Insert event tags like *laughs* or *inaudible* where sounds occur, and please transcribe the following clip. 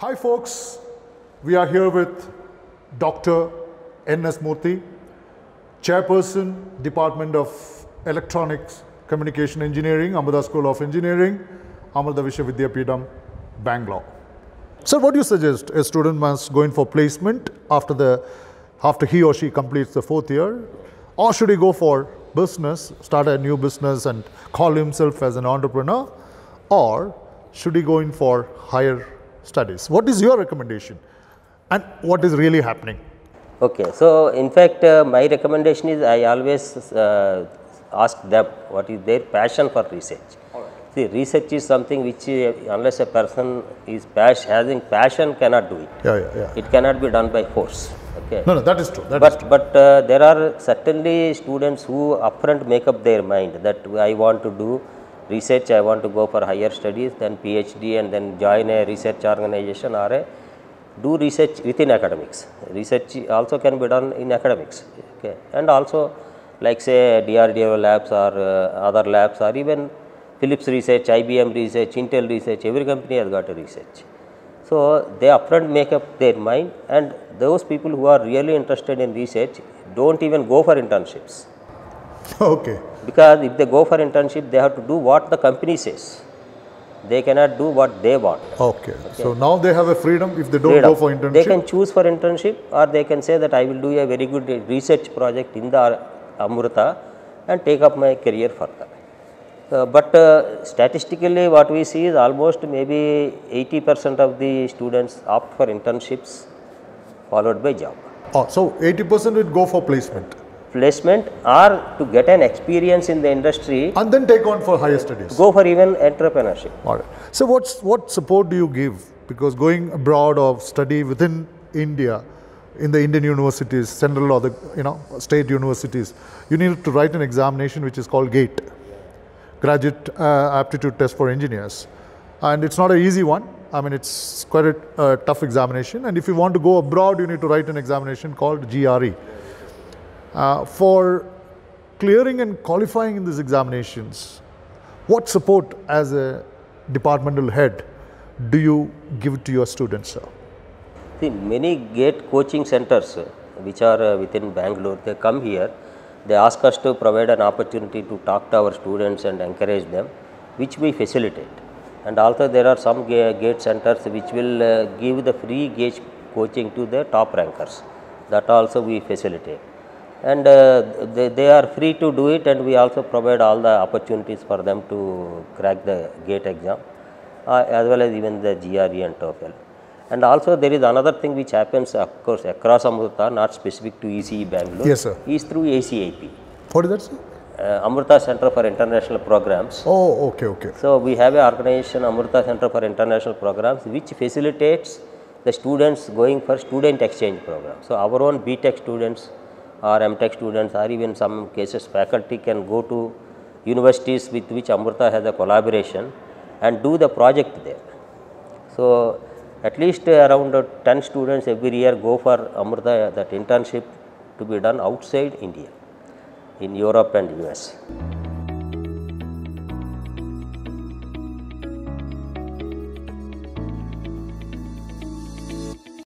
Hi, folks. We are here with Dr. N.S. Murthy, Chairperson, Department of Electronics Communication Engineering, Amrita School of Engineering, Amrita Vishwavidyapeetham, Bangalore. Sir, what do you suggest a student must go in for placement after the after he or she completes the fourth year, or should he go for business, start a new business, and call himself as an entrepreneur, or should he go in for higher studies? What is your recommendation, and what is really happening? Okay, so in fact, uh, my recommendation is I always uh, ask them what is their passion for research. See, research is something which uh, unless a person is pas- having passion cannot do it. Yeah, yeah, yeah. It cannot be done by force. Okay. No, no, that is true. That is but but uh, there are certainly students who upfront make up their mind that I want to do research, I want to go for higher studies, then PhD, and then join a research organization or a do research within academics. Research also can be done in academics, okay, and also like say DRDO labs or uh, other labs or even Philips research, IBM research, Intel research. Every company has got a research. So they upfront make up their mind, and those people who are really interested in research don't even go for internships *laughs* okay. because if they go for internship, they have to do what the company says. They cannot do what they want. Okay. So now they have a freedom if they don't Freedom. go for internship. They can choose for internship, or they can say that I will do a very good research project in the Amrita and take up my career further. Uh, but uh, statistically, what we see is almost maybe 80% of the students opt for internships followed by job. Oh, so 80% would go for placement Placement or to get an experience in the industry, and then take on for higher studies. go for even entrepreneurship. All right. So what's what support do you give? Because going abroad or study within India, in the Indian universities, central or the you know state universities, you need to write an examination which is called GATE, Graduate uh, Aptitude Test for Engineers, and it's not an easy one. I mean, it's quite a uh, tough examination. And if you want to go abroad, you need to write an examination called GRE. Uh, for clearing and qualifying in these examinations, what support as a departmental head do you give to your students, sir? Many GATE coaching centers uh, which are uh, within Bangalore, they come here, they ask us to provide an opportunity to talk to our students and encourage them, which we facilitate. And also there are some GATE centers which will uh, give the free GATE coaching to the top rankers. That also we facilitate. And uh, they, they are free to do it and we also provide all the opportunities for them to crack the GATE exam uh, as well as even the GRE and TOEFL. And also there is another thing which happens of course across Amrita, not specific to ECE Bangalore, Yes, sir. is through ACIP, What is that, sir? uh, Amrita Center for International Programs. Oh, okay, okay. So we have an organization Amrita Center for International Programs which facilitates the students going for student exchange program. So our own BTech students or MTech students or even some cases faculty can go to universities with which Amrita has a collaboration and do the project there. So at least around uh, 10 students every year go for Amrita that internship to be done outside India in Europe and US.